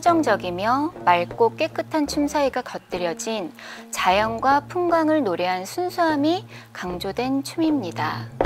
서정적이며 맑고 깨끗한 춤 사이가 겉들여진 자연과 풍광을 노래한 순수함이 강조된 춤입니다.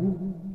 Mm-hmm.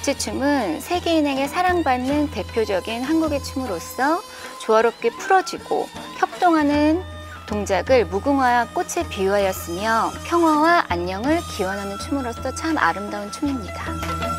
부채춤은 세계인에게 사랑받는 대표적인 한국의 춤으로서 조화롭게 풀어지고 협동하는 동작을 무궁화와 꽃에 비유하였으며 평화와 안녕을 기원하는 춤으로서 참 아름다운 춤입니다.